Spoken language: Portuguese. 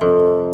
Música